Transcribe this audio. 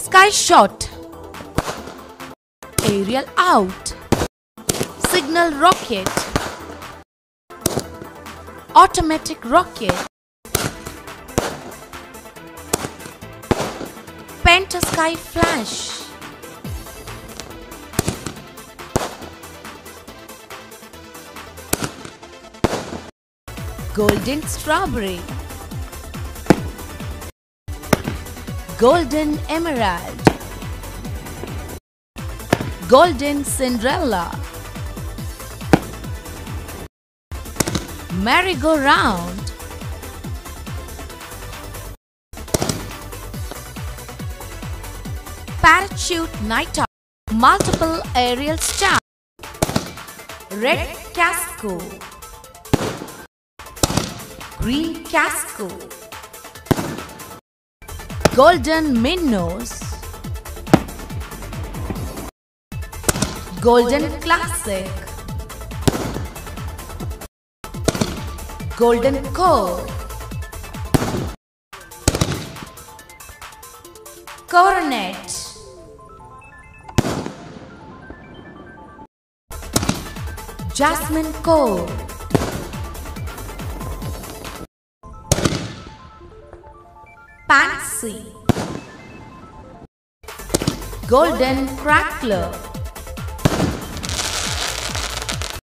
Sky shot. Aerial out. Signal rocket. Automatic rocket. Pentasky flash. Golden strawberry. Golden emerald. Golden Cinderella. Merry-go-round. Parachute night. Multiple aerial star. Red casco. Green casco. Golden minnows. Golden classic. Golden core. Coronet. Jasmine core. Pansy. Golden crackler.